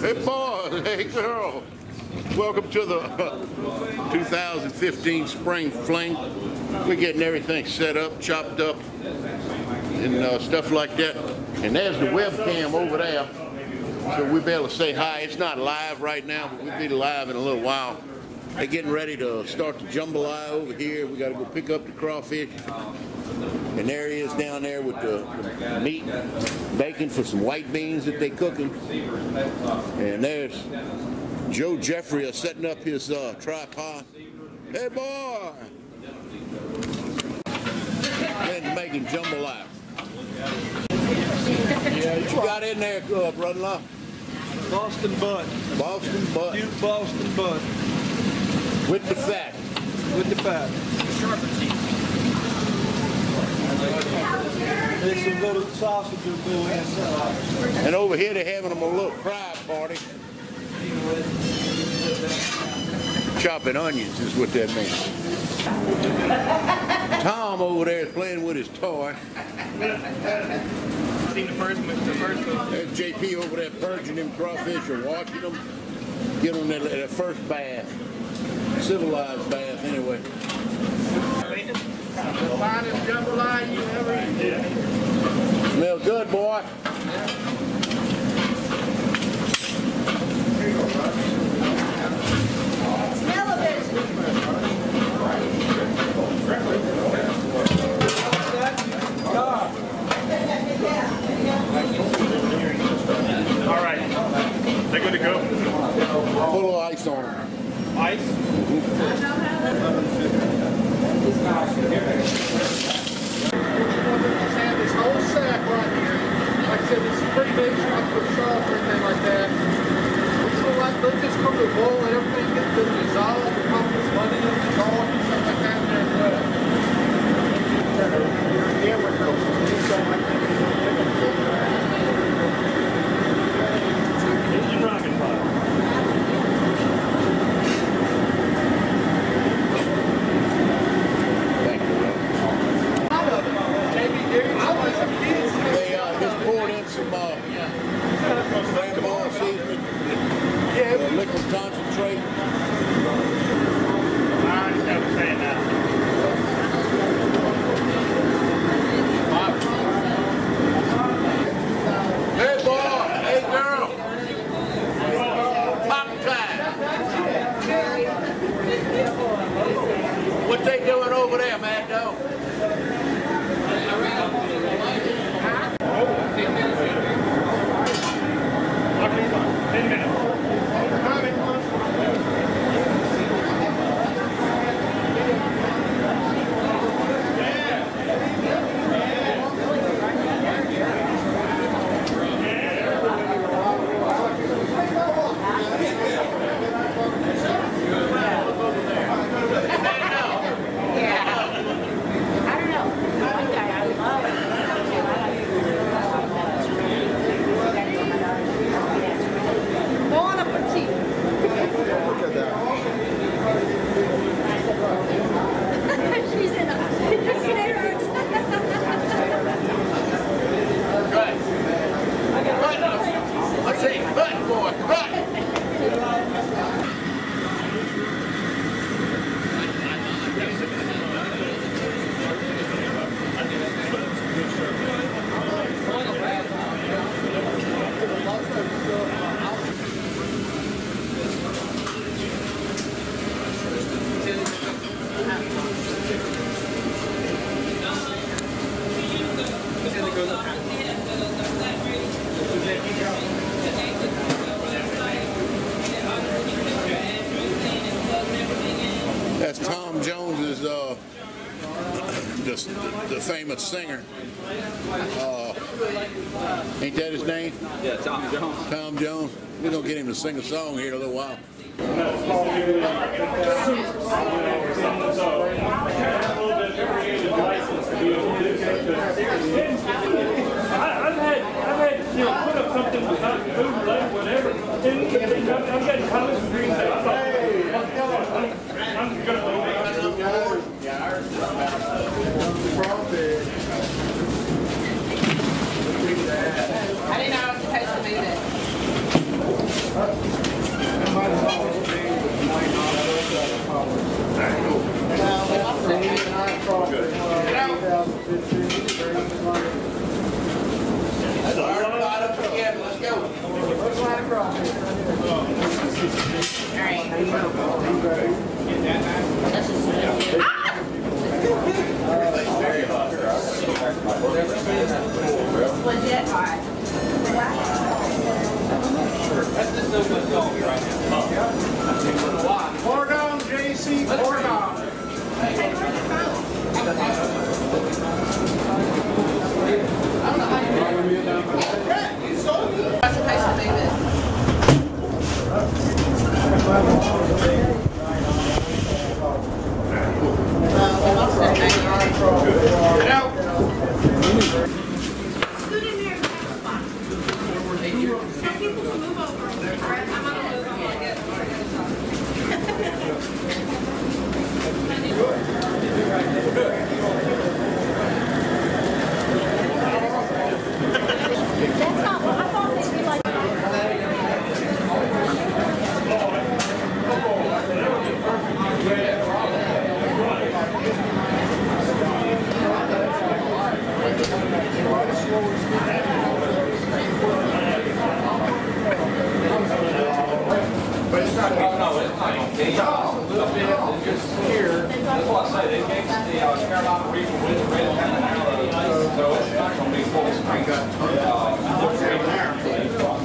Hey, boys. Hey, girl. Welcome to the uh, 2015 Spring Fling. We're getting everything set up, chopped up, and uh, stuff like that. And there's the webcam over there. So we'll be able to say hi. It's not live right now, but we'll be live in a little while. They're getting ready to start the jambalaya over here. We got to go pick up the crawfish. And there he is down there with the, the meat, bacon for some white beans that they cooking. And there's Joe Jeffrey setting up his uh, tripod. Hey, boy! And making jambalaya. Yeah, you got in there, uh, brother-in-law. Boston butt. Boston butt Cute Boston butt with the fat. with the fat. There's some little sausages go inside. And over here they're having them a little pride party. Chopping onions is what that means. Tom over there is playing with his toy. Seen the first, the first one. There's JP over there purging them crawfish or washing them. Get them their, their first bath. Civilized bath anyway. The finest jambalaya you ever eat. Smell good, boy. Smell of it. All right. They're good to go. Put a little ice on them. Ice. Have this whole sack right here. Like I said, this is pretty big. You or anything like that. So like, they'll just come to a boil and everything gets dissolve and pop this money singer. Uh, ain't that his name? Yeah, Tom Jones. Tom Jones. We're gonna get him to sing a song here in a little while. I've had, I've had, you know, put up something food, like whatever, I've got. I thought, I'm, I'm gonna.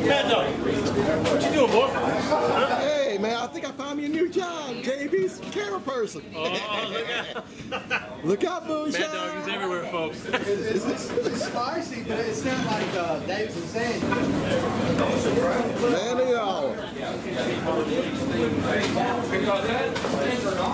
Mad Dog, what you doing, boy? Hey man, I think I found me a new job. JB's camera person. Oh, look out. Look out, Moonshine. Mad Dog is everywhere, folks. It's spicy, but it's not like uh, Dave's Insanity. Man, they all. Jump in the water, I'll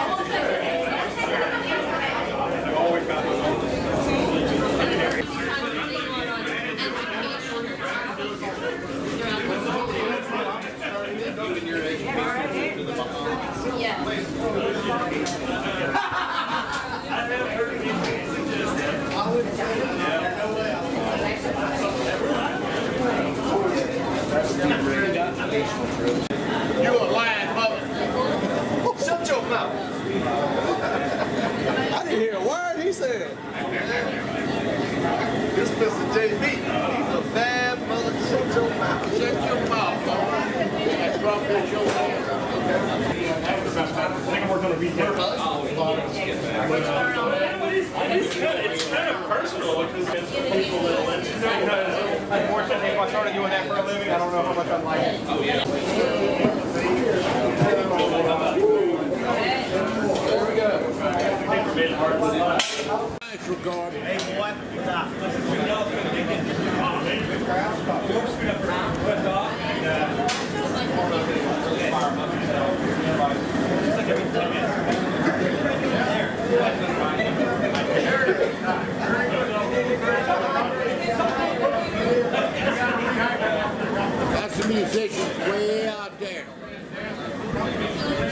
You a lying mother. Shut your mouth. I didn't hear a word he said. This Mr. JB, he's a bad mother. Shut your mouth. Shut your mouth, boy. That's crawfish your hand. I think I'm working on a retail. But it's, it's kind of, it's kind of personal because it's people that, because Unfortunately, if I started doing that for a living, I don't know how much I'd like it. Thanks, regard. That's the musicians way out there.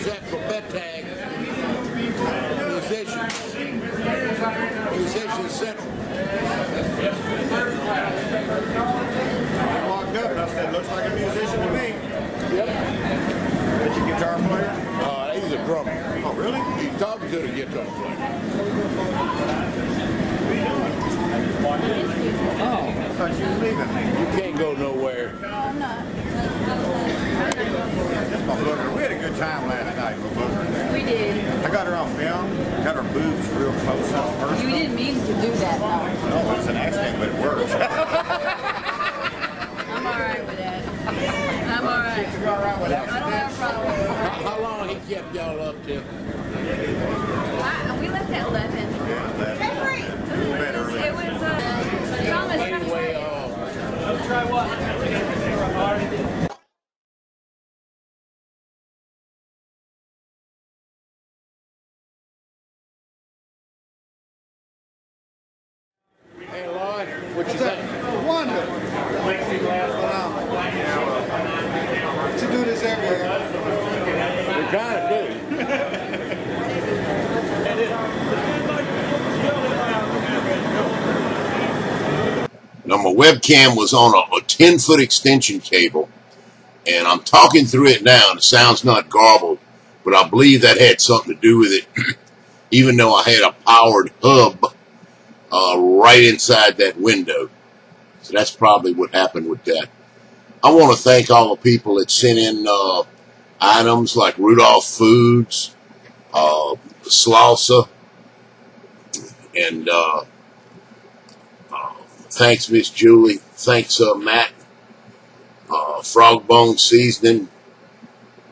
Central Betag. Musicians. Musicians Central. I walked up and I said, looks like a musician to me. Yep. Is you guitar player? Uh, he's a drummer. Oh, really? He's talking to the guitar player. Oh, I thought you was leaving me. You can't go nowhere. That's my booger. We had a good time last night, my booger. We did. I got her on film, got her boobs real close up You didn't mean to do that, though. No, it's an accident, but it works. I'm all right with that. I'm all right. You go around with I don't have a problem with it. How, how long he kept y'all up till? I- We left at 11. bed early. It was, uh, Thomas kind of Way off. Hey Lloyd, what you think? Wonderful. Phenomenal. To do this every year. My webcam was on a, a 10 foot extension cable, and I'm talking through it now, and it sounds not garbled, but I believe that had something to do with it, even though I had a powered hub uh, right inside that window. So that's probably what happened with that. I want to thank all the people that sent in uh, items like Rudolph Foods, uh, and uh, thanks Miss Julie, thanks uh, Matt, uh, Frog Bone Seasoning,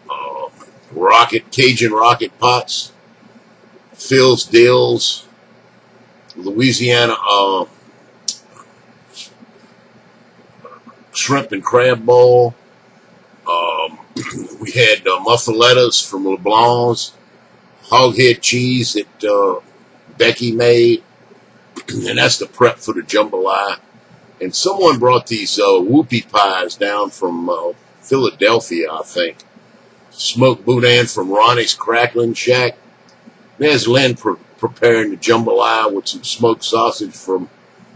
uh, Rocket Cajun Rocket Pots, Phil's Dills, Louisiana uh, Shrimp and Crab Bowl. Um, we had uh, muffalettas from LeBlanc's, hoghead cheese that uh, Becky made, and that's the prep for the jambalaya. And someone brought these uh, whoopie pies down from uh, Philadelphia, I think. Smoked boudin from Ronnie's Crackling Shack. There's Lynn pre- preparing the jambalaya with some smoked sausage from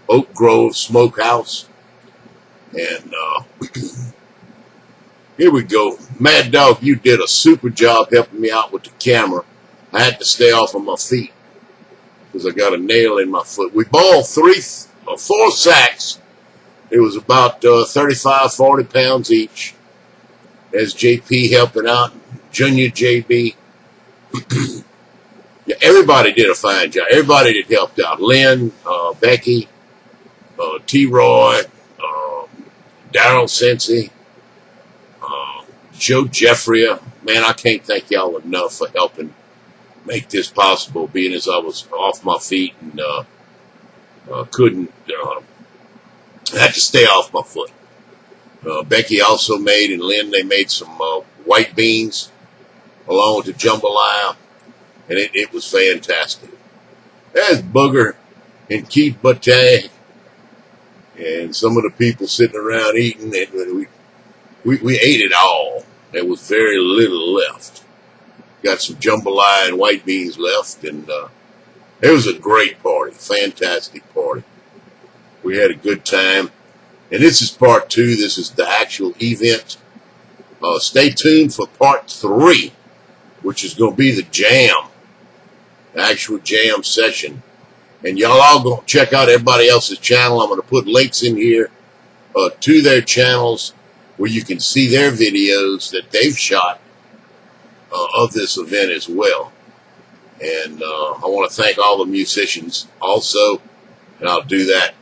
Oak Grove Smokehouse. And uh, here we go. Mad Dog, you did a super job helping me out with the camera. I had to stay off of my feet because I got a nail in my foot. We bought three, uh, four sacks. It was about uh, 35, 40 pounds each. As JP helping out, Junior JB. yeah, everybody did a fine job. Everybody that helped out. Lynn, uh, Becky, uh, T. Roy, uh, Daryl Sensey, uh, Joe Jeffrey. Man, I can't thank y'all enough for helping make this possible, being as I was off my feet and uh, uh, couldn't, uh, had to stay off my foot. Uh, Becky also made, and Lynn, they made some uh, white beans along with the jambalaya, and it, it was fantastic. There's Booger and Keith Butay and some of the people sitting around eating it. We, we, we ate it all. There was very little left got some jambalaya and white beans left, and uh, it was a great party, fantastic party. We had a good time, and this is part two. This is the actual event. Uh, stay tuned for part three, which is going to be the jam, the actual jam session. And y'all all go check out everybody else's channel. I'm going to put links in here uh, to their channels where you can see their videos that they've shot uh, of this event as well. And uh, I want to thank all the musicians also, and I'll do that